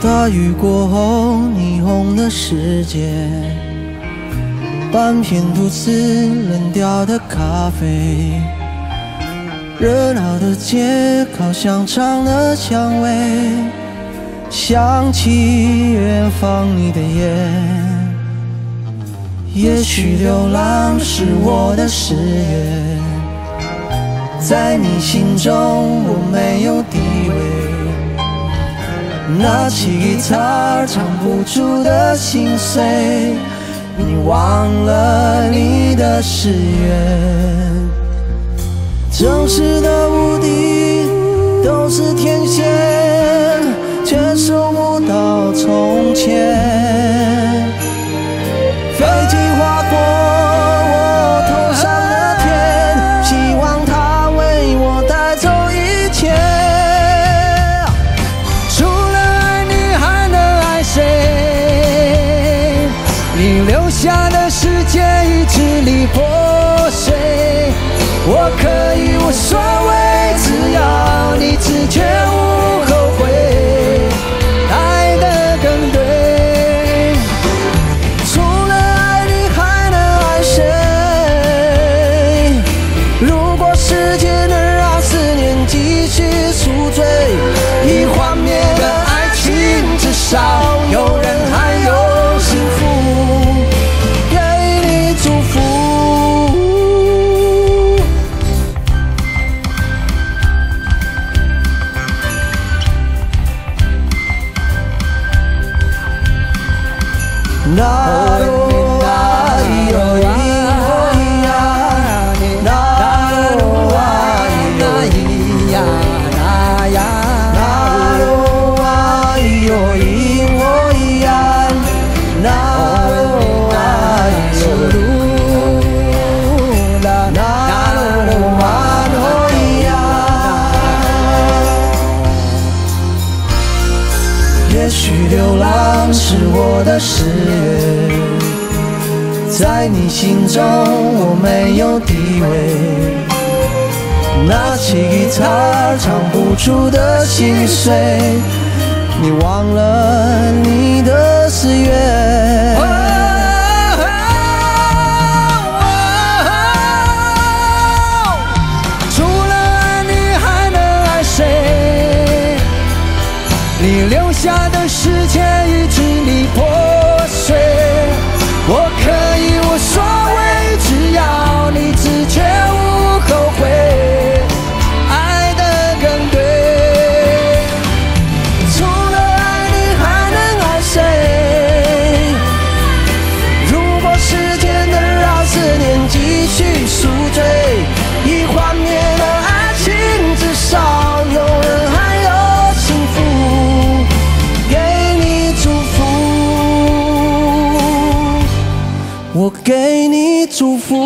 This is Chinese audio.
大雨过后，霓虹的世界，半片独自冷掉的咖啡，热闹的街，烤香肠的香味，想起远方你的眼。也许流浪是我的誓言，在你心中我没有地位。拿起吉他，唱不出的心碎，你忘了你的誓言。城市的你留下的世界已支离破碎，我可以无所谓，只要你自觉无后悔，Not 是我的誓言，在你心中我没有地位。拿起吉他，唱不出的心碎，你忘了你的誓言。除了爱你，还能爱谁？你留下的世界我给你祝福。